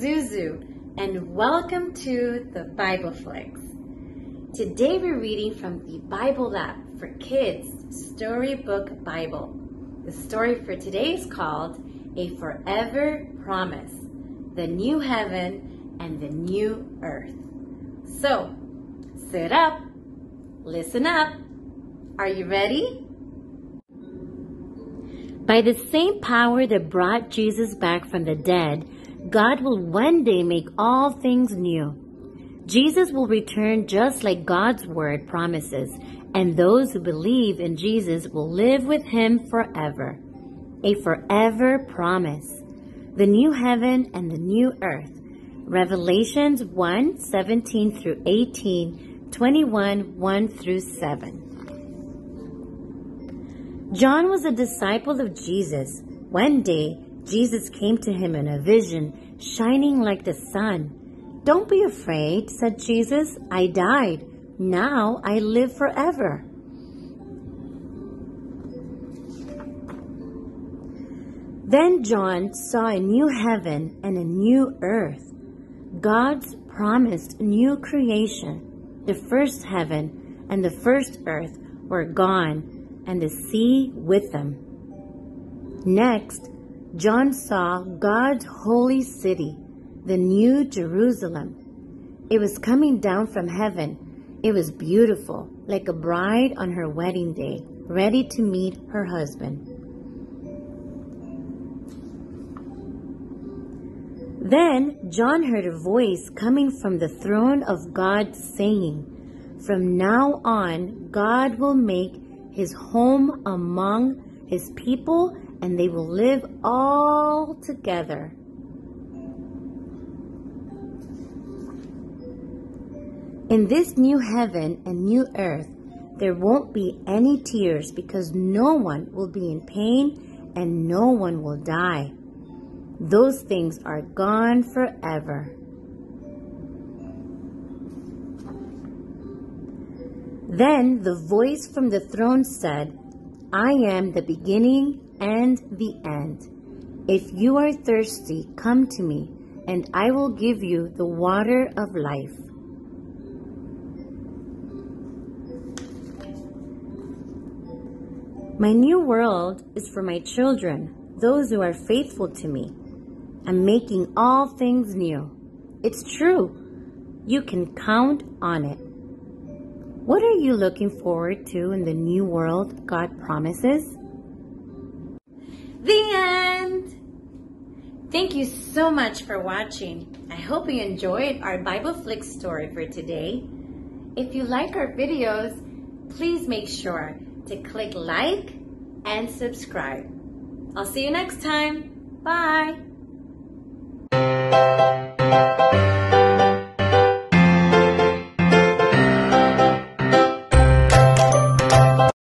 Zuzu, and welcome to the BibleFlix. Today we're reading from the Bible app for Kids Storybook Bible. The story for today is called A Forever Promise The New Heaven and the New Earth. So, sit up, listen up. Are you ready? By the same power that brought Jesus back from the dead, God will one day make all things new. Jesus will return just like God's word promises, and those who believe in Jesus will live with him forever. A forever promise. The new heaven and the new earth. Revelations 1 17 through 18, 21 1 through 7. John was a disciple of Jesus. One day, Jesus came to him in a vision, shining like the sun. Don't be afraid, said Jesus. I died. Now I live forever. Then John saw a new heaven and a new earth. God's promised new creation. The first heaven and the first earth were gone and the sea with them. Next, John saw God's holy city, the New Jerusalem. It was coming down from heaven. It was beautiful, like a bride on her wedding day, ready to meet her husband. Then John heard a voice coming from the throne of God saying, From now on, God will make his home among his people, and they will live all together. In this new heaven and new earth, there won't be any tears because no one will be in pain and no one will die. Those things are gone forever. Then the voice from the throne said, I am the beginning and the end. If you are thirsty, come to me, and I will give you the water of life. My new world is for my children, those who are faithful to me. I'm making all things new. It's true. You can count on it. What are you looking forward to in the new world God promises? The end! Thank you so much for watching. I hope you enjoyed our Bible Flick story for today. If you like our videos, please make sure to click like and subscribe. I'll see you next time. Bye!